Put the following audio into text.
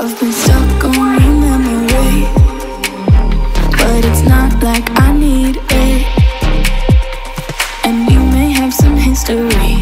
I've been stuck on memory But it's not like I need it. And you may have some history.